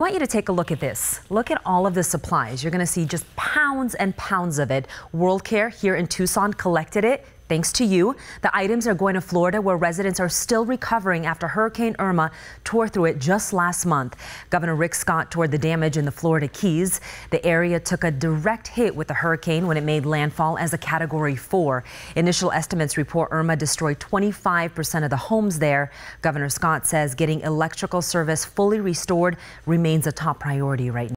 I want you to take a look at this. Look at all of the supplies. You're going to see just pounds and pounds of it. World Care here in Tucson collected it Thanks to you, the items are going to Florida where residents are still recovering after Hurricane Irma tore through it just last month. Governor Rick Scott toured the damage in the Florida Keys. The area took a direct hit with the hurricane when it made landfall as a Category 4. Initial estimates report Irma destroyed 25% of the homes there. Governor Scott says getting electrical service fully restored remains a top priority right now.